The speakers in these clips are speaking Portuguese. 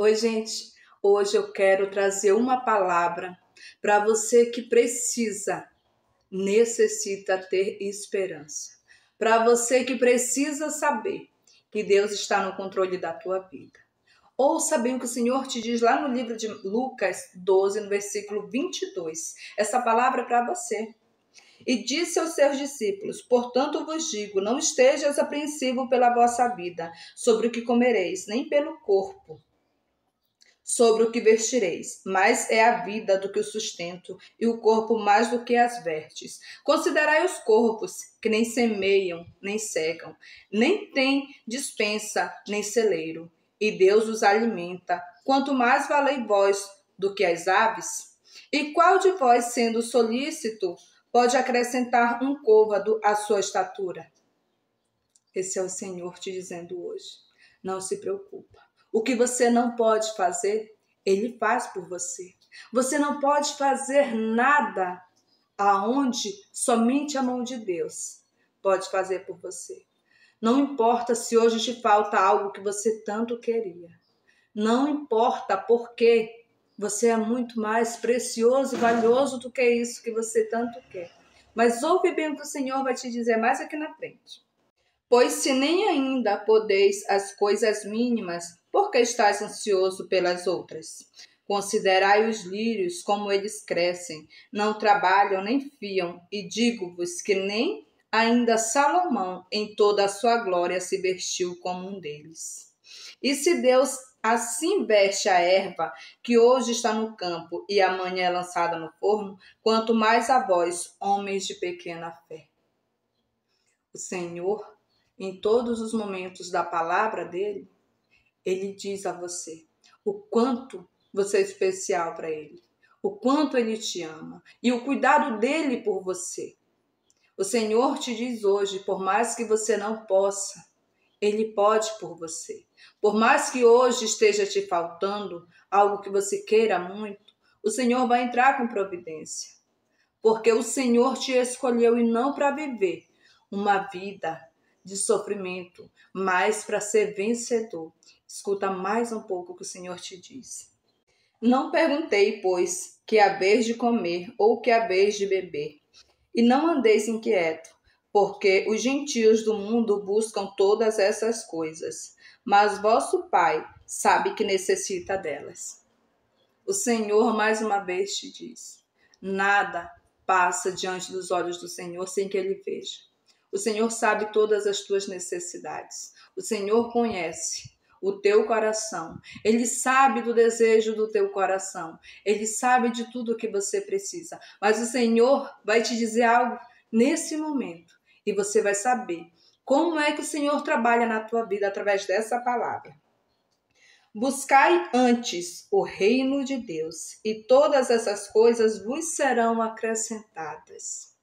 Oi, gente. Hoje eu quero trazer uma palavra para você que precisa, necessita ter esperança. Para você que precisa saber que Deus está no controle da tua vida. Ouça bem o que o Senhor te diz lá no livro de Lucas 12, no versículo 22. Essa palavra é para você. E disse aos seus discípulos: Portanto vos digo, não estejas apreensivo pela vossa vida, sobre o que comereis, nem pelo corpo, sobre o que vestireis, mais é a vida do que o sustento, e o corpo mais do que as vestes. Considerai os corpos, que nem semeiam, nem secam, nem têm dispensa, nem celeiro, e Deus os alimenta. Quanto mais valei vós do que as aves? E qual de vós, sendo solícito, pode acrescentar um côvado à sua estatura? Esse é o Senhor te dizendo hoje. Não se preocupa. O que você não pode fazer, ele faz por você. Você não pode fazer nada aonde somente a mão de Deus pode fazer por você. Não importa se hoje te falta algo que você tanto queria. Não importa porque você é muito mais precioso e valioso do que isso que você tanto quer. Mas ouve bem o que o Senhor vai te dizer mais aqui na frente. Pois se nem ainda podeis as coisas mínimas, por que estás ansioso pelas outras? Considerai os lírios como eles crescem, não trabalham nem fiam, e digo-vos que nem ainda Salomão em toda a sua glória se vestiu como um deles. E se Deus assim veste a erva que hoje está no campo e amanhã é lançada no forno, quanto mais a vós, homens de pequena fé. O Senhor em todos os momentos da palavra dele, ele diz a você o quanto você é especial para ele, o quanto ele te ama e o cuidado dele por você. O Senhor te diz hoje, por mais que você não possa, ele pode por você. Por mais que hoje esteja te faltando algo que você queira muito, o Senhor vai entrar com providência. Porque o Senhor te escolheu e não para viver uma vida de sofrimento, mas para ser vencedor. Escuta mais um pouco o que o Senhor te diz. Não perguntei, pois, que haveis de comer ou que haveis de beber, e não andeis inquieto, porque os gentios do mundo buscam todas essas coisas, mas vosso Pai sabe que necessita delas. O Senhor mais uma vez te diz: nada passa diante dos olhos do Senhor sem que ele veja. O Senhor sabe todas as tuas necessidades. O Senhor conhece o teu coração. Ele sabe do desejo do teu coração. Ele sabe de tudo o que você precisa. Mas o Senhor vai te dizer algo nesse momento e você vai saber como é que o Senhor trabalha na tua vida através dessa palavra. Buscai antes o reino de Deus, e todas essas coisas vos serão acrescentadas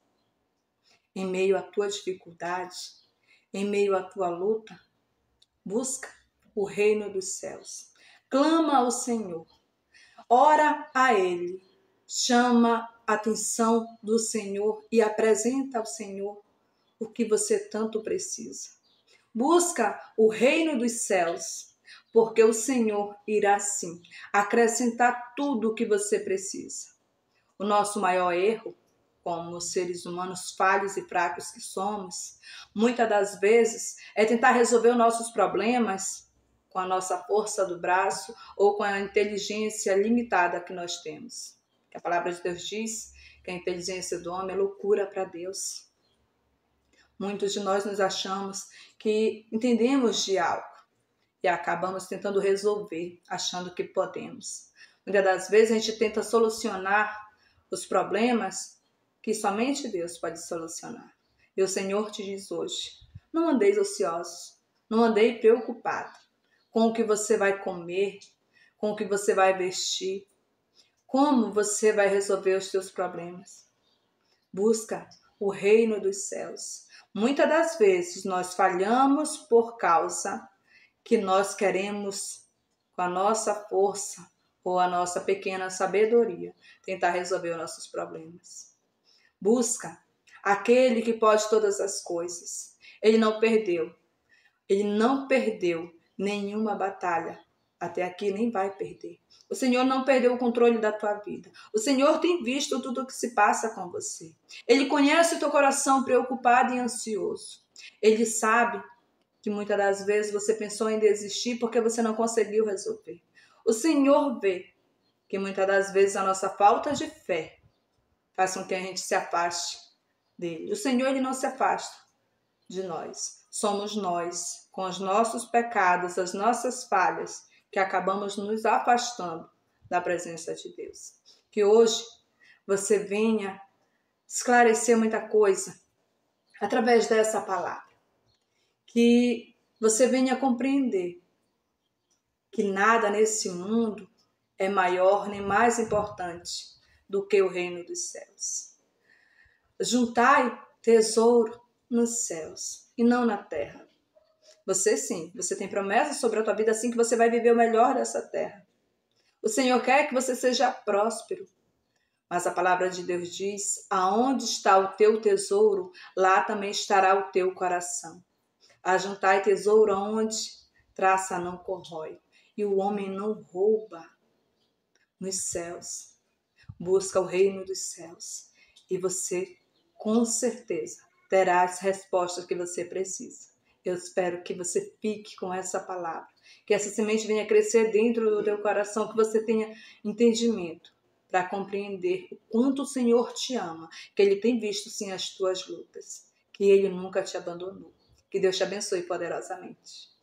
em meio à tua dificuldade, em meio à tua luta, busca o reino dos céus. Clama ao Senhor, ora a Ele, chama a atenção do Senhor e apresenta ao Senhor o que você tanto precisa. Busca o reino dos céus, porque o Senhor irá sim acrescentar tudo o que você precisa. O nosso maior erro como seres humanos falhos e fracos que somos, muitas das vezes é tentar resolver os nossos problemas com a nossa força do braço ou com a inteligência limitada que nós temos. A palavra de Deus diz que a inteligência do homem é loucura para Deus. Muitos de nós nos achamos que entendemos de algo e acabamos tentando resolver, achando que podemos. Muitas das vezes a gente tenta solucionar os problemas que somente Deus pode solucionar. E o Senhor te diz hoje: não andeis ociosos, não andei preocupado com o que você vai comer, com o que você vai vestir, como você vai resolver os seus problemas. Busca o reino dos céus. Muitas das vezes nós falhamos por causa que nós queremos, com a nossa força ou a nossa pequena sabedoria, tentar resolver os nossos problemas. Busca aquele que pode todas as coisas. Ele não perdeu. Ele não perdeu nenhuma batalha até aqui nem vai perder. O Senhor não perdeu o controle da tua vida. O Senhor tem visto tudo o que se passa com você. Ele conhece o teu coração preocupado e ansioso. Ele sabe que muitas das vezes você pensou em desistir porque você não conseguiu resolver. O Senhor vê que muitas das vezes a nossa falta de fé faz com que a gente se afaste dele. O Senhor ele não se afasta de nós. Somos nós, com os nossos pecados, as nossas falhas, que acabamos nos afastando da presença de Deus. Que hoje você venha esclarecer muita coisa através dessa palavra. Que você venha compreender que nada nesse mundo é maior nem mais importante do que o reino dos céus. Juntai tesouro nos céus e não na terra você sim, você tem promessas sobre a tua vida assim que você vai viver o melhor dessa terra. O Senhor quer que você seja próspero. Mas a palavra de Deus diz: aonde está o teu tesouro, lá também estará o teu coração. Ajuntai tesouro aonde traça não corrói e o homem não rouba nos céus. Busca o reino dos céus e você com certeza terá as respostas que você precisa. Eu espero que você fique com essa palavra, que essa semente venha crescer dentro do teu coração, que você tenha entendimento para compreender o quanto o Senhor te ama, que Ele tem visto sim as tuas lutas, que Ele nunca te abandonou. Que Deus te abençoe poderosamente.